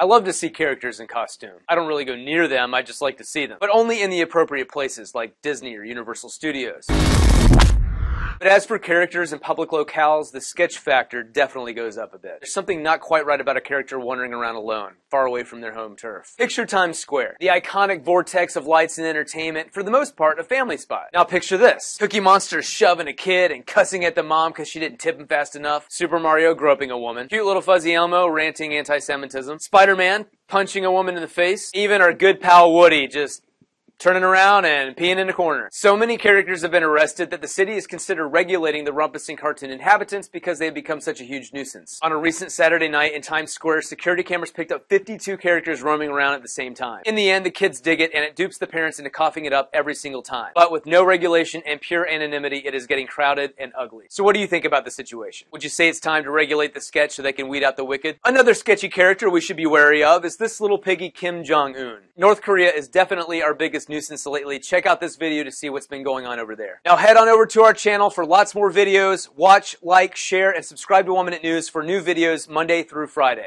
I love to see characters in costume. I don't really go near them, I just like to see them. But only in the appropriate places like Disney or Universal Studios. But as for characters in public locales, the sketch factor definitely goes up a bit. There's something not quite right about a character wandering around alone, far away from their home turf. Picture Times Square, the iconic vortex of lights and entertainment, for the most part, a family spot. Now picture this. Cookie Monster shoving a kid and cussing at the mom because she didn't tip him fast enough. Super Mario groping a woman. Cute little Fuzzy Elmo ranting anti-Semitism. Spider-Man punching a woman in the face. Even our good pal Woody just turning around and peeing in a corner. So many characters have been arrested that the city has considered regulating the Rumpus and cartoon inhabitants because they have become such a huge nuisance. On a recent Saturday night in Times Square, security cameras picked up 52 characters roaming around at the same time. In the end, the kids dig it and it dupes the parents into coughing it up every single time. But with no regulation and pure anonymity, it is getting crowded and ugly. So what do you think about the situation? Would you say it's time to regulate the sketch so they can weed out the wicked? Another sketchy character we should be wary of is this little piggy Kim Jong-un. North Korea is definitely our nuisance lately, check out this video to see what's been going on over there. Now head on over to our channel for lots more videos. Watch, like, share, and subscribe to One Minute News for new videos Monday through Friday.